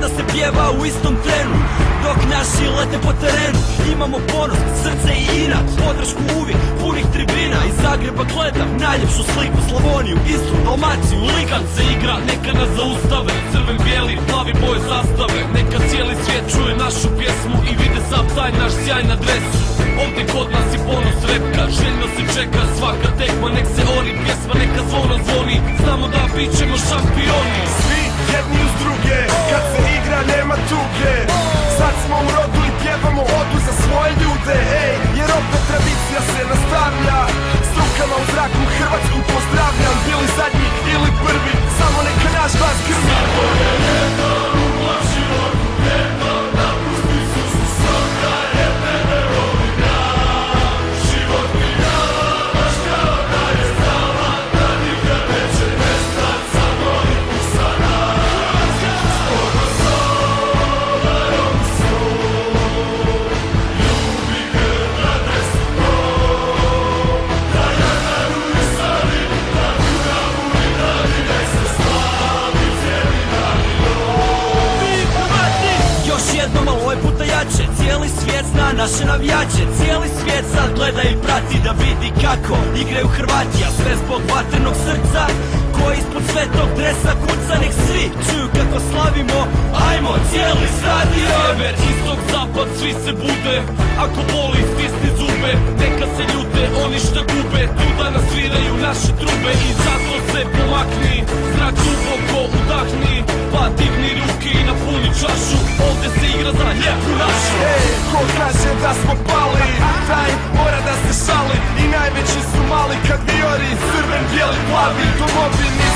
da se pjeva u istom trenu. Dok naši lete po terenu Imamo ponos, srce i inat Podršku uvijek, punih tribina. Iz Zagreba gledam najljepšu sliku Slavoniju, Istru, Dalmaciju, Likan se igra, neka nas zaustave. Crven, bijeli, plavi boje zastave. Neka cijeli svijet čuje našu pjesmu I vide sam taj naš sjaj na dresu ja się nastawia Stąka mam wraku, Chorwacku po Cijeli svijet zna naše navijače Cijeli svijet sad gleda i prati Da vidi kako igraju Hrvati A sve zbog vatrenog srca Koji ispod svetog dresa kuca Nek svi čuju kako slavimo. Ajmo, cijeli stadion Sjever, istok, zapad, svi se bude. Ako boli, stisni zube Neka se ljute, oni što gube. Tu danas sviraju naše trube I zato se pomakni da smo pali. Taj mora da se šali I najveći su mali kad viori Crven, bijeli, plavi Domovini